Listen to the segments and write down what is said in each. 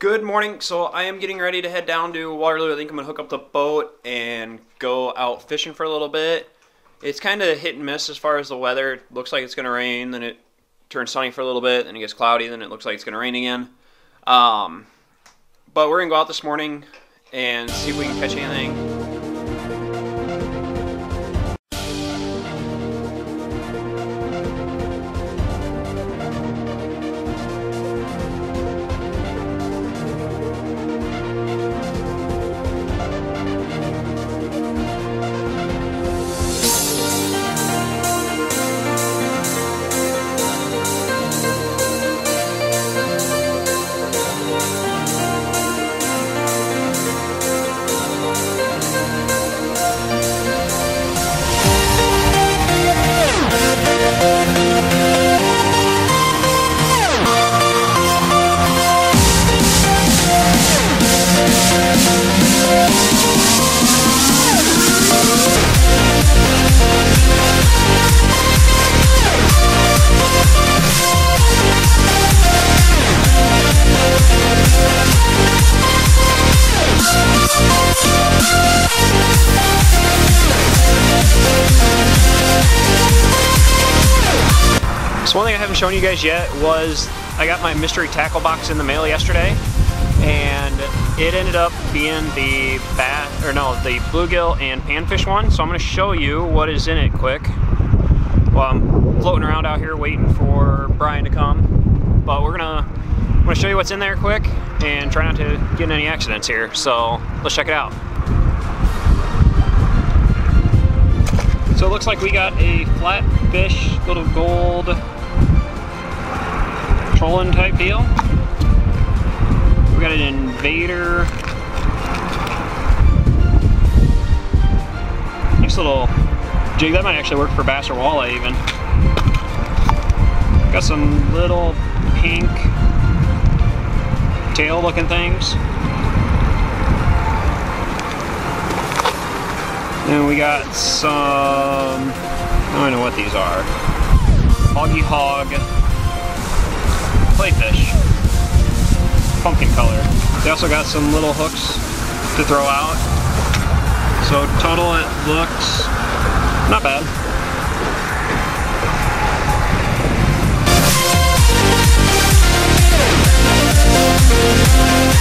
Good morning. So I am getting ready to head down to Waterloo. I think I'm gonna hook up the boat and go out fishing for a little bit. It's kind of hit and miss as far as the weather. It looks like it's gonna rain, then it turns sunny for a little bit, then it gets cloudy, then it looks like it's gonna rain again. Um, but we're gonna go out this morning and see if we can catch anything. One thing I haven't shown you guys yet was I got my mystery tackle box in the mail yesterday and it ended up being the bass, or no, the bluegill and panfish one. So I'm gonna show you what is in it quick. Well, I'm floating around out here waiting for Brian to come, but we're gonna, I'm gonna show you what's in there quick and try not to get in any accidents here. So let's check it out. So it looks like we got a flatfish little gold trolling type deal. We got an invader. Nice little jig. That might actually work for bass or walleye even. Got some little pink tail looking things. And we got some, I don't know what these are. Hoggy Hog playfish. Pumpkin color. They also got some little hooks to throw out. So total it looks not bad. We'll be right back.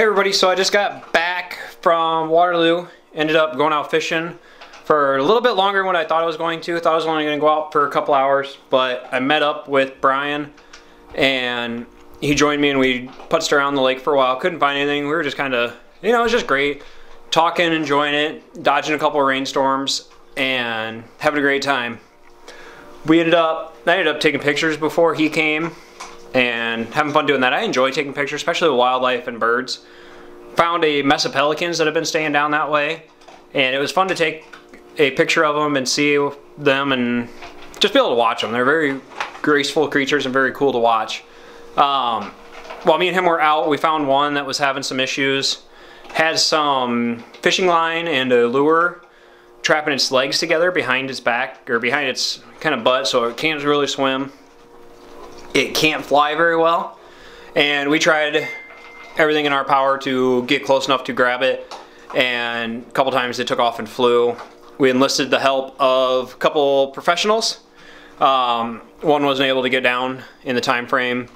Hey everybody, so I just got back from Waterloo. Ended up going out fishing for a little bit longer than I thought I was going to. I thought I was only going to go out for a couple hours, but I met up with Brian and he joined me and we putzed around the lake for a while. Couldn't find anything. We were just kind of, you know, it was just great. Talking, enjoying it, dodging a couple of rainstorms, and having a great time. We ended up, I ended up taking pictures before he came and having fun doing that. I enjoy taking pictures, especially with wildlife and birds. Found a mess of pelicans that have been staying down that way, and it was fun to take a picture of them and see them and just be able to watch them. They're very graceful creatures and very cool to watch. Um, while me and him were out, we found one that was having some issues. Had some fishing line and a lure trapping its legs together behind its back or behind its kind of butt so it can't really swim it can't fly very well. And we tried everything in our power to get close enough to grab it. And a couple times it took off and flew. We enlisted the help of a couple professionals. Um, one wasn't able to get down in the time frame,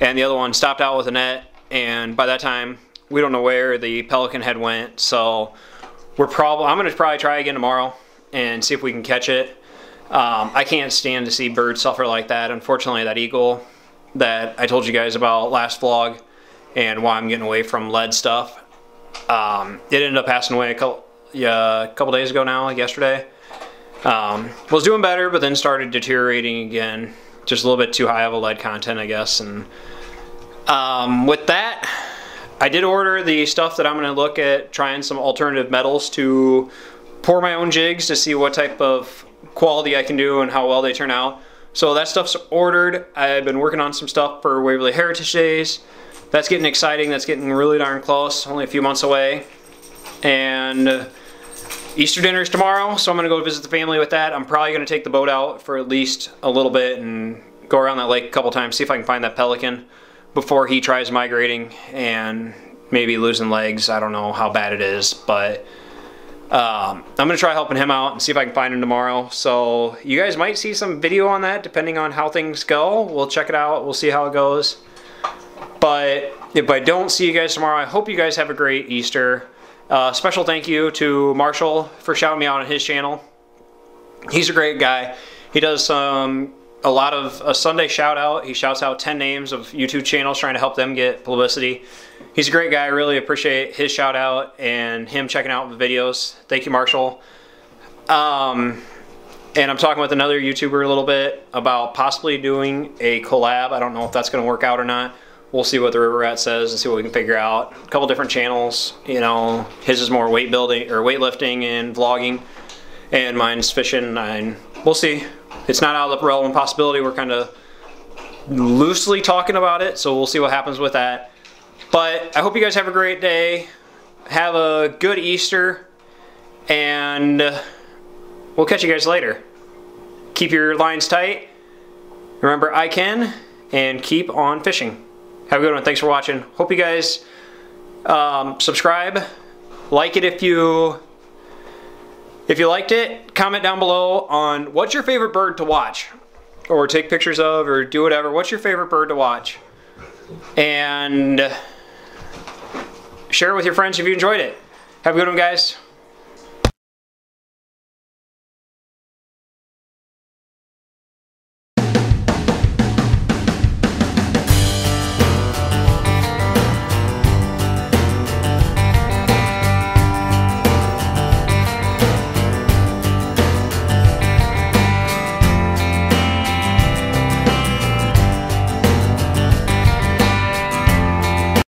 and the other one stopped out with a net. And by that time, we don't know where the pelican head went. So we're probably I'm gonna probably try again tomorrow and see if we can catch it. Um, I can't stand to see birds suffer like that. Unfortunately, that eagle that I told you guys about last vlog and why I'm getting away from lead stuff, um, it ended up passing away a couple, yeah, a couple days ago now, like yesterday. Um, was doing better, but then started deteriorating again. Just a little bit too high of a lead content, I guess. And um, with that, I did order the stuff that I'm going to look at trying some alternative metals to pour my own jigs to see what type of quality I can do and how well they turn out. So that stuff's ordered. I've been working on some stuff for Waverly Heritage Days. That's getting exciting. That's getting really darn close. Only a few months away. And uh, Easter dinner is tomorrow, so I'm going to go visit the family with that. I'm probably going to take the boat out for at least a little bit and go around that lake a couple times, see if I can find that pelican before he tries migrating and maybe losing legs. I don't know how bad it is, but um, I'm to try helping him out and see if I can find him tomorrow. So you guys might see some video on that depending on how things go. We'll check it out. We'll see how it goes. But if I don't see you guys tomorrow, I hope you guys have a great Easter. Uh, special thank you to Marshall for shouting me out on his channel. He's a great guy. He does some a lot of a Sunday shout out. He shouts out 10 names of YouTube channels trying to help them get publicity. He's a great guy. I really appreciate his shout out and him checking out the videos. Thank you, Marshall. Um, and I'm talking with another YouTuber a little bit about possibly doing a collab. I don't know if that's going to work out or not. We'll see what the River Rat says and see what we can figure out. A couple different channels. You know, his is more weight building or weightlifting and vlogging, and mine's fishing. And we'll see it's not out of the realm of possibility. We're kind of loosely talking about it, so we'll see what happens with that. But I hope you guys have a great day. Have a good Easter, and we'll catch you guys later. Keep your lines tight. Remember, I can, and keep on fishing. Have a good one. Thanks for watching. Hope you guys um, subscribe. Like it if you if you liked it, comment down below on what's your favorite bird to watch or take pictures of or do whatever. What's your favorite bird to watch? And share it with your friends if you enjoyed it. Have a good one, guys.